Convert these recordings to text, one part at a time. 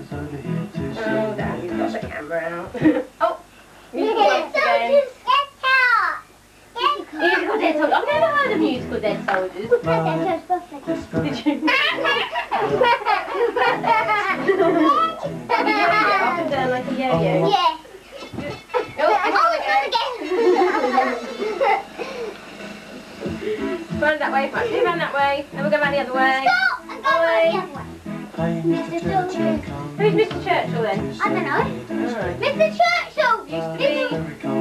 Oh, you've got the camera out. oh, musical again. soldiers. Musical dead soldiers. I've never heard of musical dead soldiers. Did you? Up and down like a yo-yo. Yeah. Run that way, run that way. And we'll go round the other way. Stop! Way. Mr. Soldier. Who's Mr. Churchill then? I don't know. Alright. Mr. Churchill. Used to be,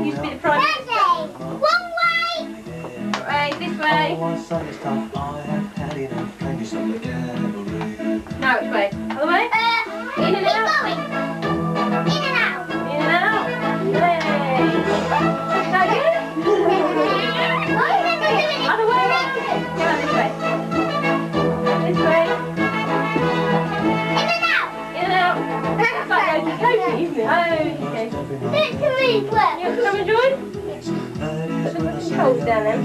used to be the prime minister. One way. Right, this way. Now which way? Other way? Uh, You want to come and join? Put down then.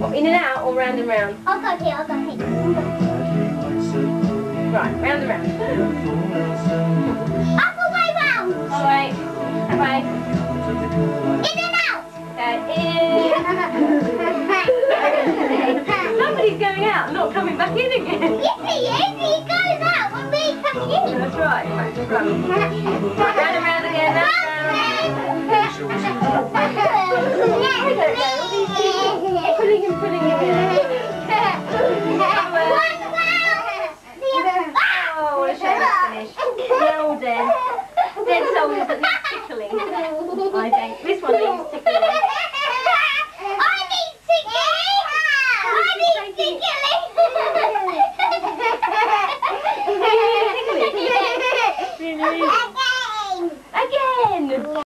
What, in and out or round and round? I'll go here, I'll go here. Right, round and round. Other way round. All right. That way. In and out. Somebody's going out, not coming back in again. Yes, he is. He goes out when we come in. That's right. Right, finished. Well then. Dead that need tickling. I think. This one needs tickling. I need tickling! I need tickling! Again! Again!